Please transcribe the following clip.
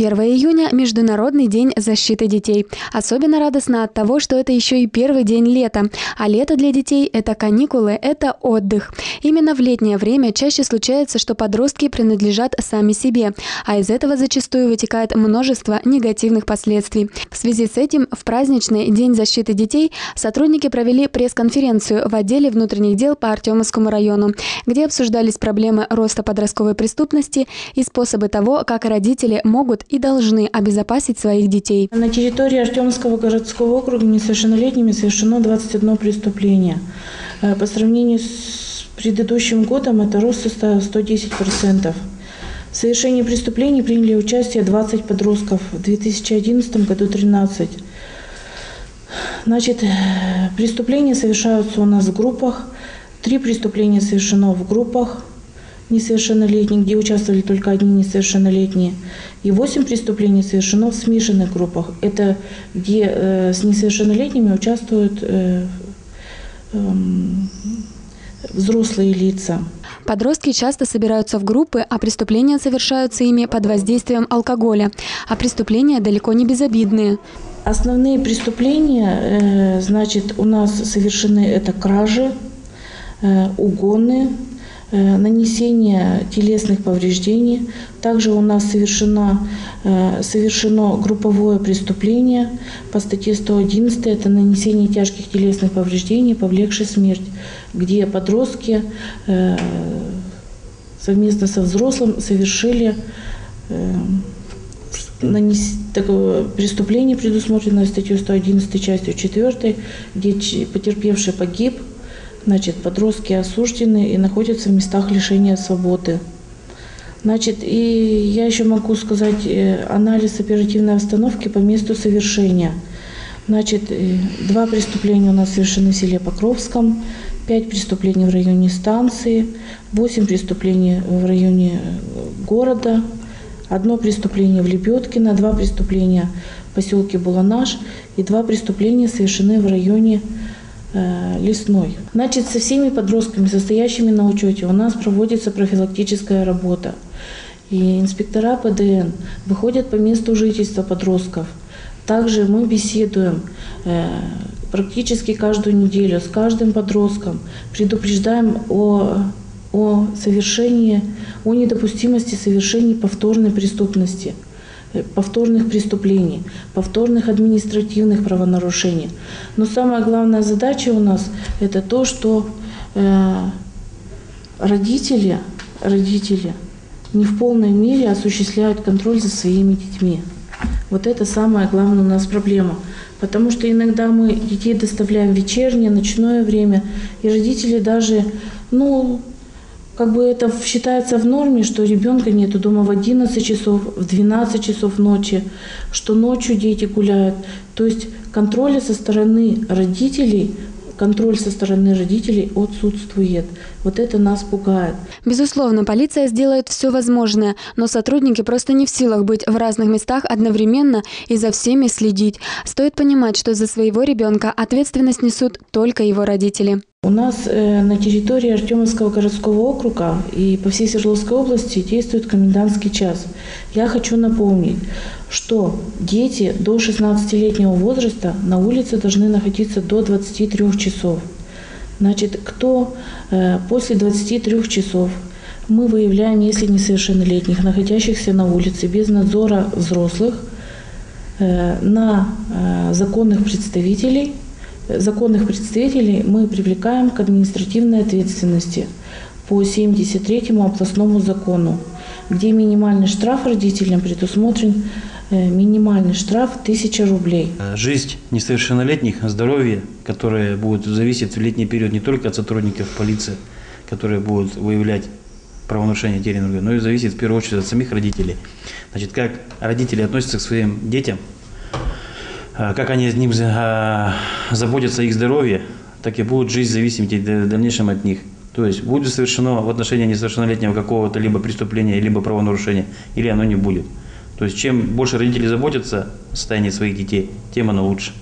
1 июня – Международный день защиты детей. Особенно радостно от того, что это еще и первый день лета. А лето для детей – это каникулы, это отдых. Именно в летнее время чаще случается, что подростки принадлежат сами себе, а из этого зачастую вытекает множество негативных последствий. В связи с этим в праздничный День защиты детей сотрудники провели пресс-конференцию в отделе внутренних дел по Артемовскому району, где обсуждались проблемы роста подростковой преступности и способы того, как родители могут и должны обезопасить своих детей. На территории Артемского городского округа несовершеннолетними совершено 21 преступление. Э, По сравнению с предыдущим годом это рост составил 110%. В совершении преступлений приняли участие 20 подростков, в 2011 году 13. Значит, э, преступления совершаются у нас в группах. Три преступления совершено в группах несовершеннолетних, где участвовали только одни несовершеннолетние. И восемь преступлений совершено в смешанных группах. Это где э, с несовершеннолетними участвуют э, эм, взрослые лица. Подростки часто собираются в группы, а преступления совершаются ими под воздействием алкоголя. А преступления далеко не безобидные. Основные преступления, э, значит, у нас совершены это кражи, э, угоны, э, нанесение телесных повреждений. Также у нас совершено, э, совершено групповое преступление по статье 111, это нанесение тяжких телесных повреждений, повлекшей смерть, где подростки э, совместно со взрослым совершили э, нанес... такое преступление, предусмотренное статьей 111 частью 4, где потерпевший погиб, значит, подростки осуждены и находятся в местах лишения свободы. Значит, и я еще могу сказать э, анализ оперативной обстановки по месту совершения. Значит, э, два преступления у нас совершены в селе Покровском, пять преступлений в районе станции, восемь преступлений в районе э, города, одно преступление в Лебедкино, два преступления в поселке Буланаш и два преступления совершены в районе Лесной. Значит, со всеми подростками, состоящими на учете, у нас проводится профилактическая работа. И инспектора ПДН выходят по месту жительства подростков. Также мы беседуем э, практически каждую неделю с каждым подростком, предупреждаем о, о совершении, о недопустимости совершения повторной преступности э, повторных преступлений, повторных административных правонарушений. Но самая главная задача у нас – это то, что э, родители, родители не в полной мере осуществляют контроль за своими детьми. Вот это самая главная у нас проблема. Потому что иногда мы детей доставляем в вечернее, ночное время, и родители даже, ну, как бы это считается в норме, что ребенка нету дома в 11 часов, в 12 часов ночи, что ночью дети гуляют. То есть контроля со стороны родителей, контроль со стороны родителей отсутствует. Вот это нас пугает. Безусловно, полиция сделает все возможное, но сотрудники просто не в силах быть в разных местах одновременно и за всеми следить. Стоит понимать, что за своего ребенка ответственность несут только его родители. У нас э, на территории Артемовского городского округа и по всей Свердловской области действует комендантский час. Я хочу напомнить, что дети до 16-летнего возраста на улице должны находиться до 23 часов. Значит, кто э, после 23 часов мы выявляем, если несовершеннолетних, находящихся на улице без надзора взрослых, э, на законных представителей законных представителей мы привлекаем к административной ответственности по 73-му областному закону, где минимальный штраф родителям предусмотрен э, минимальный штраф 1000 рублей. Жизнь несовершеннолетних, здоровье, которое будет зависеть в летний период не только от сотрудников полиции, которые будут выявлять правонарушения иных, но и зависит в первую очередь от самих родителей. Значит, как родители относятся к своим детям, как они с ним а, заботятся их здоровье, так и будет жизнь зависеть в дальнейшем от них. То есть будет совершено в отношении несовершеннолетнего какого-то либо преступления, либо правонарушения, или оно не будет. То есть чем больше родители заботятся о состоянии своих детей, тем оно лучше.